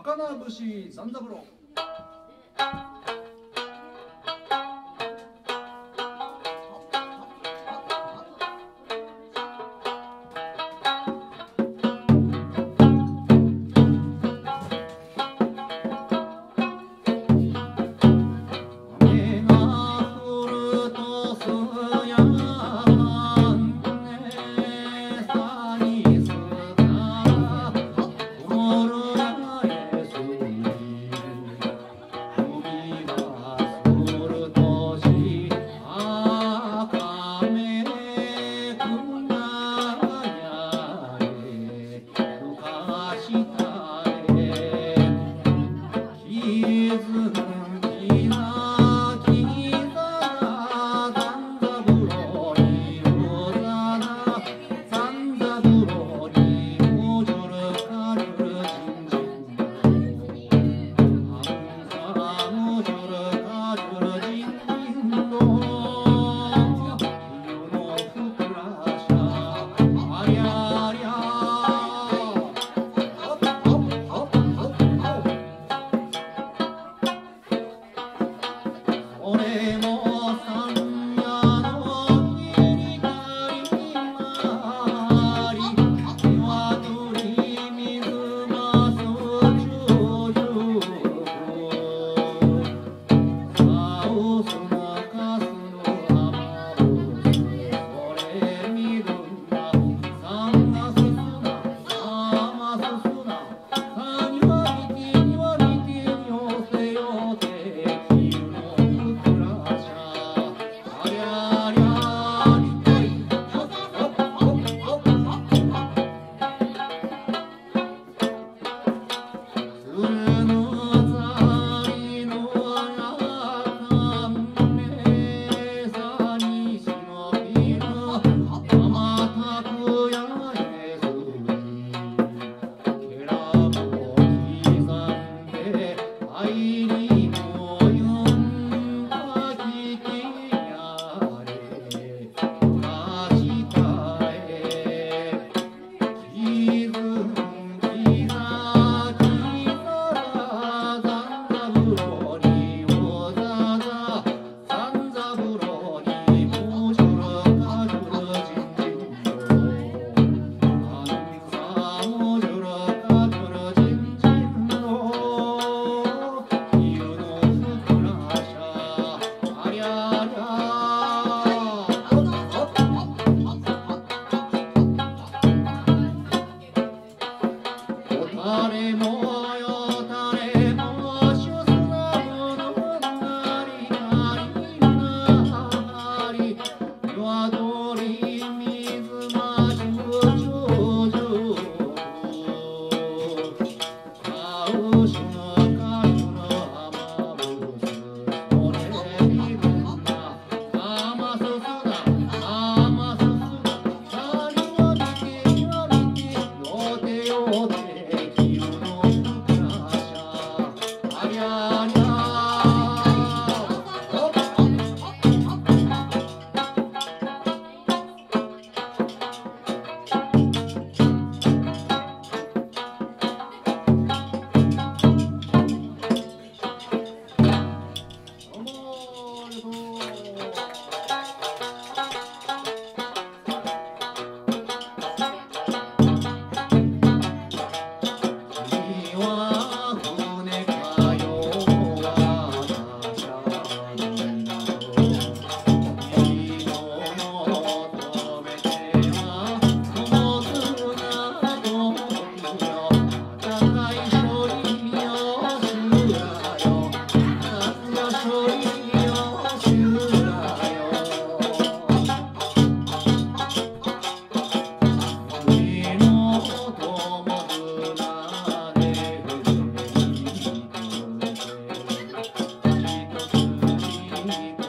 高名節三三郎。Thank you. Hare Mo me.